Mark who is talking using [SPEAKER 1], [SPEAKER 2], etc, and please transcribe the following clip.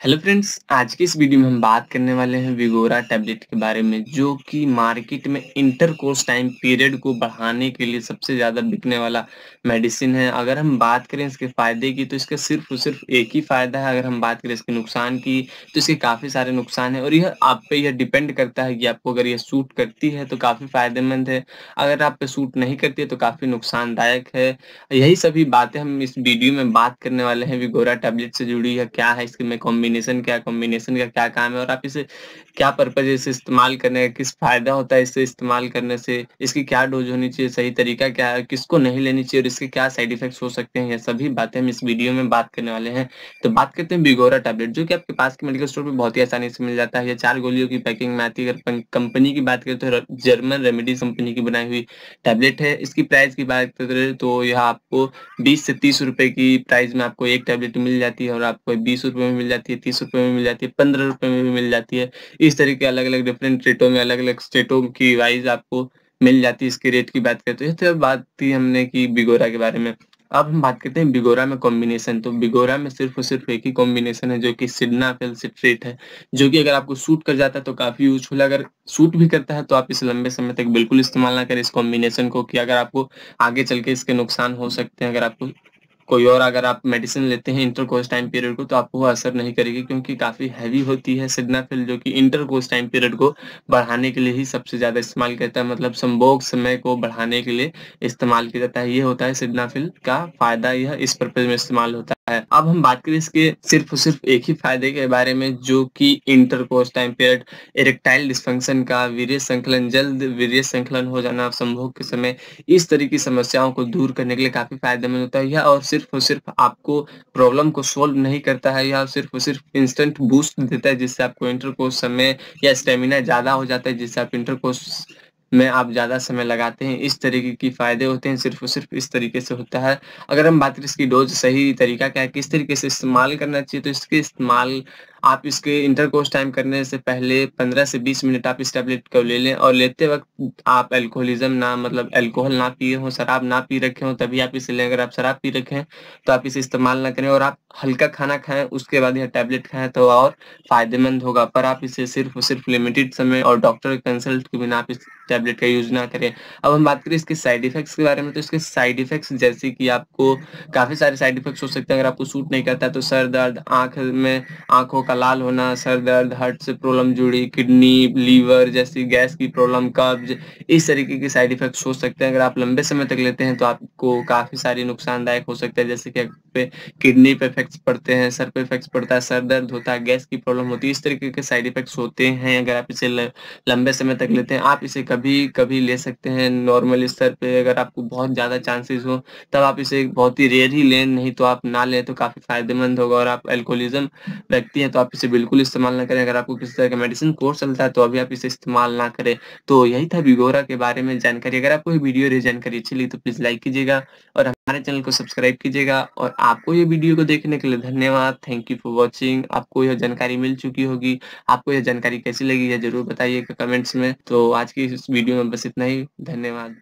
[SPEAKER 1] Hello friends आज के इस वीडियो में हम बात करने वाले हैं विगोरा टैबलेट के बारे में, जो कि मार्केट में इंटर कोर्स टाइम पीरियड को बढ़ाने के लिए सबसे ज़्यादा बिकने वाला मेडिसिन है। अगर हम बात करें इसके फ़ायदे की तो इसका सिर्फ़ और सिर्फ़ एक ही फ़ायदा है। अगर हम बात करें इसके नुकसान की तो इसके काफ़ी सारे नुकसान है। और यह आप पे यह डिपेंड करता है कि आपको अगर यह सूट करती है तो काफ़ी फ़ायदेमंद है। अगर आप पे सूट नहीं करती है तो काफ़ी नुकसानदायक है। यही सभी बातें हम इस वीडियो में बात करने वाले हैं विगोरा टैबलेट से जुड़ी है, क्या है इसके में कॉम्बिनेशन कॉम्बिनेशन क्या कॉम्बिनेशन का क्या काम है और आप इसे क्या पर्पज इसे इस्तेमाल करने का, किस फ़ायदा होता है इसे इस्तेमाल करने से, इसकी क्या डोज होनी चाहिए, सही तरीका क्या है, किसको नहीं लेनी चाहिए और इसके क्या साइड इफेक्ट्स हो सकते हैं, ये सभी बातें हम इस वीडियो में बात करने वाले हैं। तो बात करते हैं बिगोरा टैबलेट जो कि आपके पास के मेडिकल स्टोर पर बहुत ही आसानी से मिल जाता है। ये चार गोलियों की पैकिंग में आती है। अगर कंपनी की बात करें तो जर्मन रेमेडीज कंपनी की बनाई हुई टैबलेट है। इसकी प्राइस की बात करें तो यह आपको बीस से तीस रुपए की प्राइस में आपको एक टैबलेट मिल जाती है और आपको बीस रुपए में मिल जाती है। तीस रुपए में मिल जाती है, पंद्रह रुपए में भी मिल जाती है। इस तरीके अलग अलग डिफरेंट रेटों में अलग अलग स्टेटों की वाइज आपको मिल जाती है, इसके रेट की बात करते हैं तो बात थी हमने की बिगोरा के बारे में। अब हम बात करते हैं बिगोरा में कॉम्बिनेशन तो बिगोरा में सिर्फ़ और सिर्फ़ एक ही कॉम्बिनेशन है, जो कि सिडनाफिल सिट्रेट है, जो कि अगर आपको सूट कर जाता है तो काफ़ी यूजफुल अगर सूट भी करता है तो आप इसे लंबे समय तक बिल्कुल इस्तेमाल ना करें इस कॉम्बिनेशन को, कि अगर आपको आगे चल के इसके नुकसान हो सकते हैं, अगर आपको कोई और अगर आप मेडिसिन लेते हैं इंटर इंटरकोर्स टाइम पीरियड को तो आपको वो असर नहीं करेगी, क्योंकि काफ़ी हैवी होती है सिग्नाफिल, जो कि इंटरकोर्स टाइम पीरियड को बढ़ाने के लिए ही सबसे ज़्यादा इस्तेमाल करता है। मतलब संभोग समय को बढ़ाने के लिए इस्तेमाल किया जाता है। ये होता है सिग्नाफिल का फ़ायदा, यह इस पर्पज में इस्तेमाल होता है। अब हम बात करें इसके सिर्फ़ सिर्फ़ एक ही फ़ायदे के बारे में, जो कि intercourse time period erectile dysfunction का वीर्य संकलन, जल्द वीर्य संकलन हो जाना संभोग के समय, इस तरह की समस्याओं को दूर करने के लिए काफ़ी फ़ायदेमंद होता है। यह और सिर्फ़ और सिर्फ़ आपको प्रॉब्लम को सोल्व नहीं करता है या सिर्फ़ और सिर्फ़ इंस्टेंट बूस्ट देता है, जिससे आपको इंटरकोर्स समय या स्टेमिना ज़्यादा हो जाता है, जिससे आप इंटरकोर्स में आप ज़्यादा समय लगाते हैं, इस तरीके की फ़ायदे होते हैं, सिर्फ़ और सिर्फ़ इस तरीके से होता है। अगर हम बात करें इसकी डोज सही तरीका क्या है, किस तरीके से इस्तेमाल करना चाहिए तो इसके इस्तेमाल आप इसके इंटरकोर्स टाइम करने से पहले 15 से 20 मिनट आप इस टैबलेट को ले लें और लेते वक्त आप एल्कोहलिज्म ना मतलब अल्कोहल ना पिए हो, शराब ना पी रखे हो, तभी आप इसे लें। अगर आप शराब पी रखे तो आप इसे इस्तेमाल ना करें और आप हल्का खाना खाएँ, उसके बाद यह टैबलेट खाएँ तो और फ़ायदेमंद होगा। पर आप इसे सिर्फ़ और सिर्फ़ लिमिटेड समय और डॉक्टर कंसल्ट के बिना आप इस टैबलेट का यूज़ ना करें। अब हम बात करें इसके साइड इफेक्ट्स के बारे में तो इसके साइड इफेक्ट्स जैसे कि आपको काफ़ी सारे साइड इफेक्ट्स हो सकते हैं। अगर आपको सूट नहीं करता तो सर दर्द, आँख में आँखों का लाल होना, सर दर्द हार्ट से प्रॉब्लम जुड़ी किडनी लीवर जैसी गैस की प्रॉब्लम कब्ज, इस तरीके के साइड इफेक्ट्स हो सकते हैं। अगर आप लंबे समय तक लेते हैं तो आपको काफ़ी सारी नुकसानदायक हो सकते हैं। जैसे कि पे किडनी पे इफेक्ट्स पड़ते हैं, सर पे इफेक्ट्स पड़ता है, सर दर्द होता है, गैस की प्रॉब्लम होती है, इस तरीके के साइड इफेक्ट्स होते हैं, अगर आप इसे लंबे समय तक लेते हैं, आप इसे कभी कभी ले सकते हैं नॉर्मल स्तर पे अगर आपको बहुत ज़्यादा चांसेस हो, तब आप इसे बहुत ही रेयर ही लें, नहीं तो आप ना लें तो काफ़ी फ़ायदेमंद होगा, और आप एल्कोहलिज्म व्यक्ति हैं तो आप इसे बिल्कुल इस्तेमाल ना करें, अगर आपको किसी तरह का मेडिसिन कोर्स चलता है तो अभी आप इसे इस्तेमाल ना करें तो यही था बिगोरा के बारे में जानकारी, अगर आपको वीडियो जानकारी अच्छी लगी तो प्लीज़ लाइक कीजिएगा, और हमारे चैनल को सब्सक्राइब कीजिएगा और आपको ये वीडियो को देखने के लिए धन्यवाद। थैंक यू फॉर वॉचिंग आपको यह जानकारी मिल चुकी होगी। आपको यह जानकारी कैसी लगी है ज़रूर बताइएगा कमेंट्स में। तो आज की इस वीडियो में बस इतना ही। धन्यवाद।